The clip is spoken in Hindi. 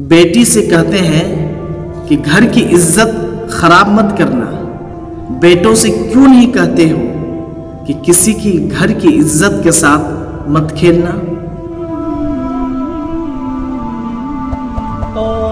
बेटी से कहते हैं कि घर की इज़्ज़त खराब मत करना। बेटों से क्यों नहीं कहते हो कि किसी की घर की इज़्ज़त के साथ मत खेलना? तो